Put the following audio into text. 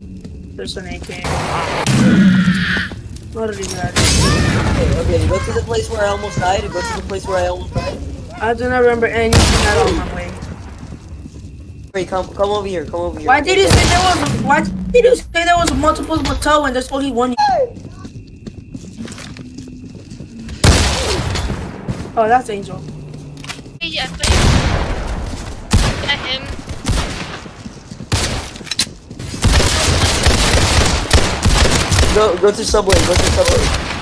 There's an AK. What did he got? Okay, okay, go to the place where I almost died. Go to the place where I almost died. I do not remember anything at all my way. Wait, come, come over here. Come over here. Why did you say there was? Why did you say there was multiple motel when there's only one? Oh, that's Angel. Hey, I thought you... At him. Go, go to subway. Go to subway.